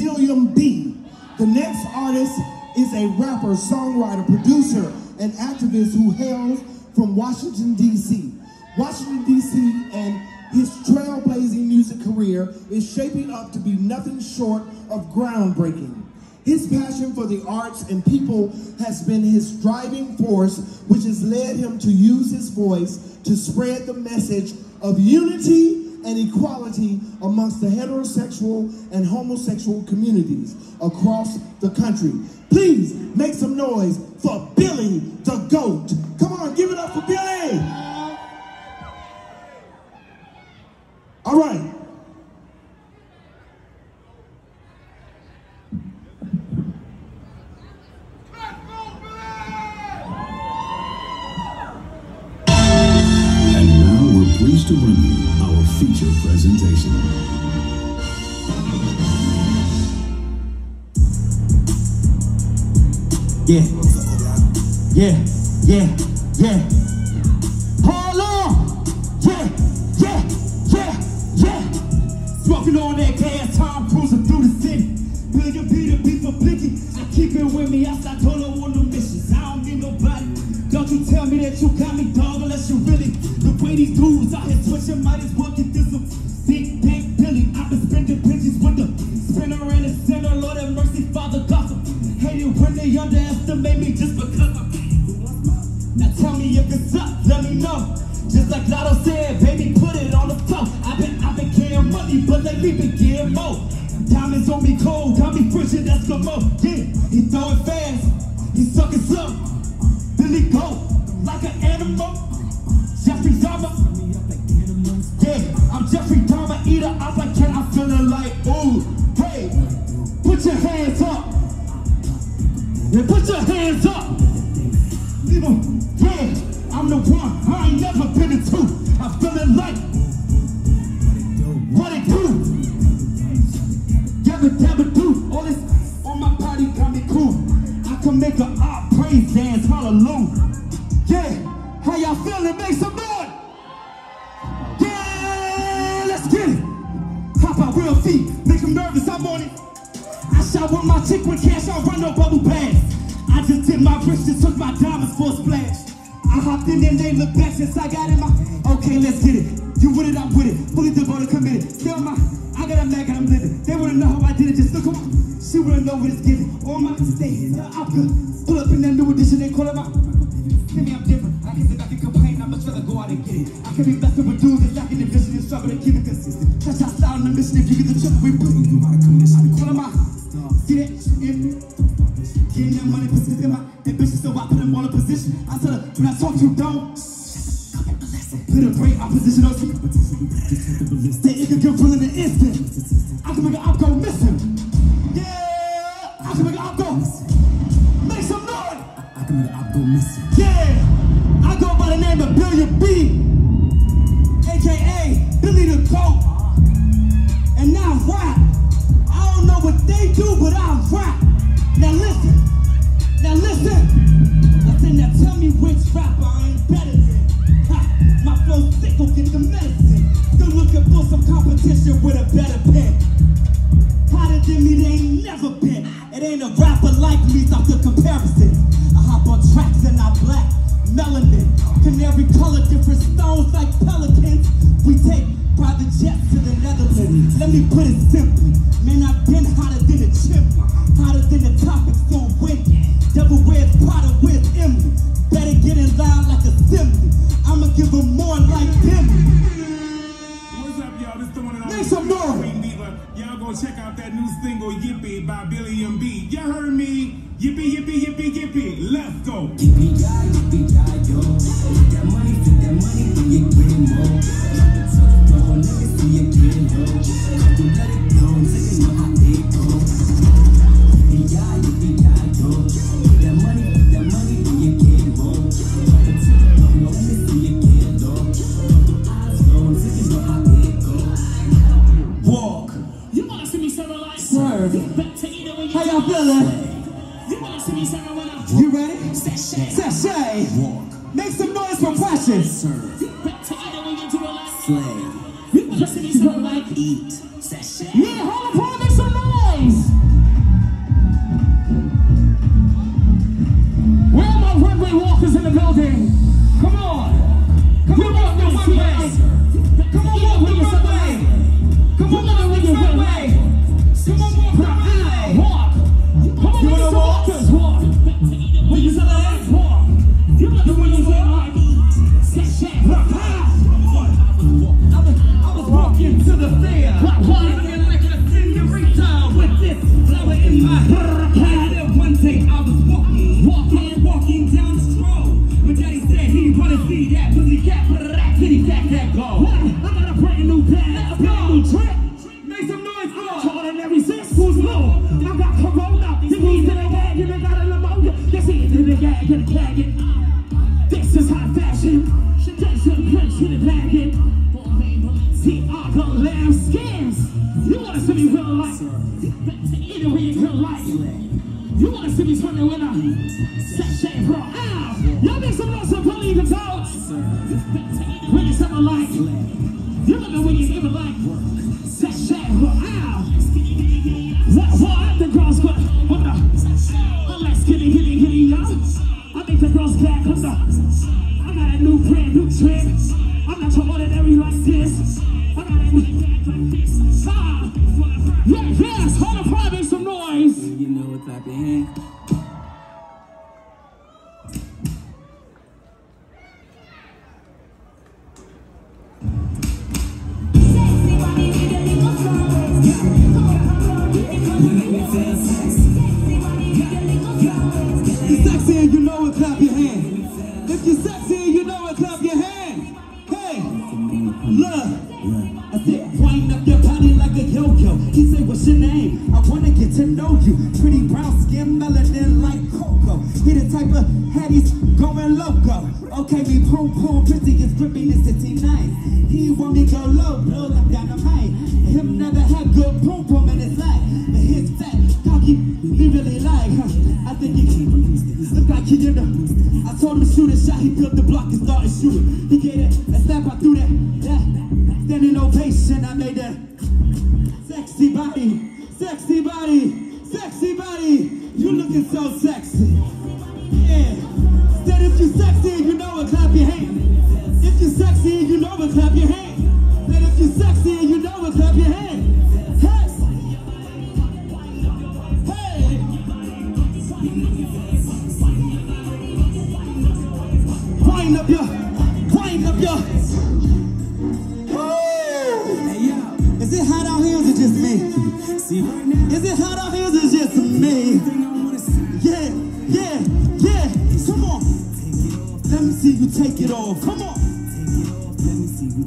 Billiam B. The next artist is a rapper, songwriter, producer, and activist who hails from Washington, D.C. Washington, D.C. and his trailblazing music career is shaping up to be nothing short of groundbreaking. His passion for the arts and people has been his driving force, which has led him to use his voice to spread the message of unity and equality amongst the heterosexual and homosexual communities across the country. Please make some noise for Billy the GOAT. Come on, give it up for Billy. All right. And now we're pleased to bring you feature presentation. Yeah. Yeah. Yeah. Yeah. Hold on. Yeah. Yeah. Yeah. Yeah. Smoking on that gas, time cruising through the city. Billion Peter, beef for blicky. I keep it with me. I start told on the missions. I don't need nobody. Don't you tell me that you got me, dog, unless you really. Way these dudes out here switching, might as well get this some big tank Billy. I've been spending pinches with the spinner and the center. Lord have mercy, Father gossip. Hate it when they underestimate me just because I'm. Now tell me if it's up, let me know. Just like Lotto said, baby, put it on the floor. I've been, I've been getting money, but lately been getting more. Diamonds on me cold, got me friction, that's good more. Yeah, he throw it fast, he sucking slow. Billy go like an animal. Jeffrey Dahmer. Yeah, I'm Jeffrey Dahmer, eater. I'm like, can I feel it like, ooh, hey, put your hands up. Yeah, put your hands up. Yeah, I'm the one. I ain't never been a two. I feel it like what it do. Yabba dabba do. All this on my body got me cool. I can make a art praise dance. Hallelujah. Yeah, how y'all feeling? Make some I with my chick with cash, I run no bubble bags. I just did my wrist, just took my diamonds for a splash. I hopped in and they look back since I got in my. Okay, let's get it. You with it, I'm with it. Fully devoted, committed. Still my. I got a mag and I'm living. They wouldn't know how I did it, just look on. She wouldn't know what it's getting. All my stage, I'm good. Pull up in that new edition, they call it my. Tell me I'm different. I can sit back and complain. I'd much rather go out and get it. I can be messing with dudes that's lacking the vision and struggle to keep it consistent. Put a great opposition on you. It can get real in an instant. I can make an op go missing. Yeah, I can make an op go. Make some noise. I can make an op go missing. Yeah, I go by the name of Billion B, aka Billy the Goat. And now rap. I don't know what they do, but I the medicine. Still looking for some competition with a better pen. Hotter than me, they ain't never been. It ain't a rapper like me, stop the comparison. I hop on tracks and I black, melanin. Canary color, different stones like pelicans. We take private jets to the Netherlands. Let me put it simply. nerve. How y'all feeling? You ready? Sashay. Walk. Make some noise for Precious. Serve. Slay. Eat. Sashay. Yeah, hold up, make some noise. Where are my runway walkers in the building? A it. This is high fashion. That's a punch to the all the lamb skins. You wanna see me real life? Either way you feel like. You wanna see me swimming when I sashay bro. I said, wind up your body like a yo-yo. He said, what's your name? I wanna get to know you. Pretty brown skin, melanin like cocoa. He the type of Hattie's going loco. Okay, me poom poom, pretty is gripping the city nice. He want me go low, blow like dynamite. Him never had good poom poom in his life. His fat, cocky, he really like, huh? I think he look like he did I told him to shoot a shot, he built the block and started shooting. He gave it know it, clap your hand. Said if you're sexy and you know it, clap your hand. Hey. Hey. Wind up your, wind up your. Oh. Is it hot out here or is it just me? See. Is it hot out here or is it just me? Yeah, yeah, yeah. Come on. Let me see you take it off. Come on.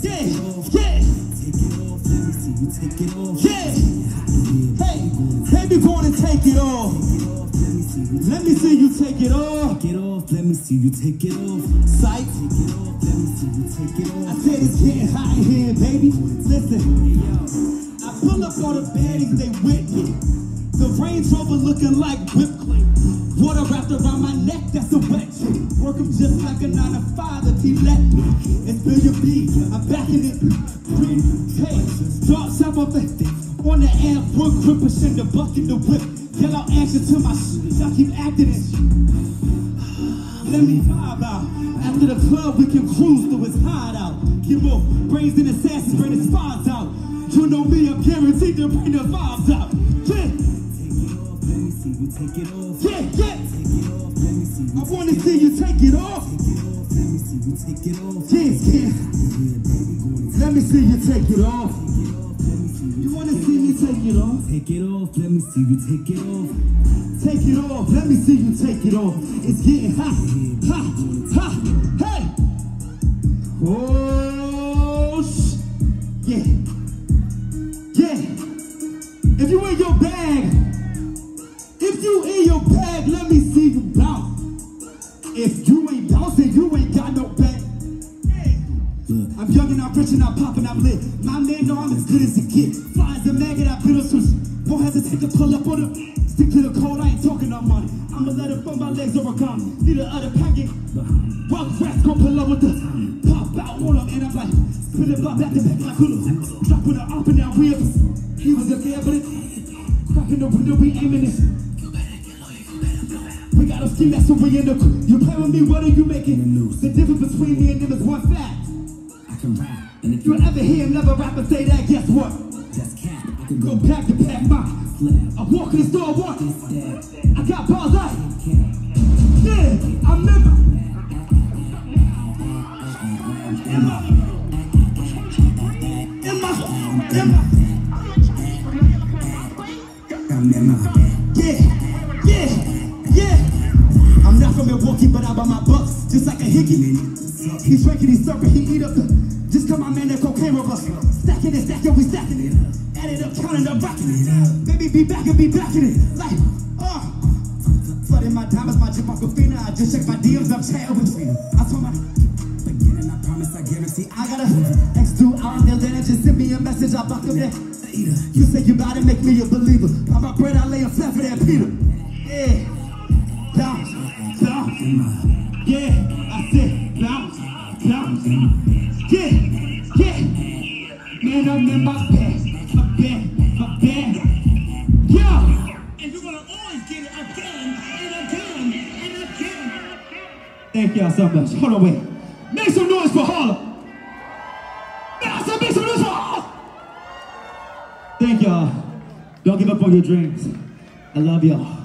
Yeah, yeah. Yeah. Hey, baby, take it off. Let me see you take it off. Take it off, let me see you take it off. Take it off, let me see you take it I said it's getting hot in here, baby. Listen. I pull up all the baddies, they with me. The Range Rover looking like whipped cream. Water wrapped around my neck, that's a wet dream. Work 'em just like a 9 to 5 if he let me. It's Billion B, I'm back in it. Green, hey, drop top of it. On the amp, wood grippers in the bucket, the whip. Yellow answer to my shoes, I keep acting it. Let me vibe out. After the club, we can cruise through his hideout. Get more brains than assassins, bring the spies out. You know me, I'm guaranteed to bring the vibes out. Yeah, see you take it off. yeah, yeah. Take it off, let me see you I wanna see you take it off. take it off. Let me see you take it off. Yeah, yeah. Yeah, baby, go. Let me see you take it off. Take it off, let me see you. You wanna see me take it off? Take it off, let me see you take it off. Take it off. Let me see you take it off. It's getting hot, hot, hot. Hey. Oh, sh- yeah, yeah. If you in your bag, if you in your bag, let me see you bounce. If you ain't bouncing, you ain't got no bag. I'm young and I'm rich and I'm popping, I'm lit. My man know I'm as good as it gets. Fly as a maggot, I build a switch. Won't hesitate to pull up on it. Stick to the code, I ain't talking no money. I'ma let it from my legs overcome. Need a other packet. Rock rats gon' pull up with the pop out on him, and I'm like, spin it back back to back like hula. Dropping the up and down ribs. He was a it cracking the window, we aiming it. We got a scheme that's what we in the You play with me, what are you making? The difference between me and them is one fact. I can rap, and if you ever hear another rapper say that, guess what? that's cat, I can Go go back to back, my flap. I walk in the store, walk. I got balls. Cat. Yeah, I remember. In my, In my, in my. But I my bucks just like a hickey. He's drinking, he's surfing, he eat up the. Just come on, man, that cocaine rubber. Stacking it, stacking, we stacking it. Add it up, counting up, rocking it. Baby, be back and be backing it. Like, uh. Flooding my diamonds, my chip Aquafina. I just checked my DMs, I'm chatting with Trina. I told my. Beginning, I promise, I guarantee. I got a X two out there, then just send me a message. I block them there. You say you bout to make me a believer. By my bread, I lay a flat for that Peter. Yeah. Yeah, I said bounce, bounce. Yeah, yeah. Man, I'm in my bed, my bed, my bed. Yeah. And you're gonna always get it again and again and again. Thank y'all so much. Hold on, wait. Make some noise for Harlem. Make some noise for Harlem. Thank y'all. Don't give up on your dreams. I love y'all.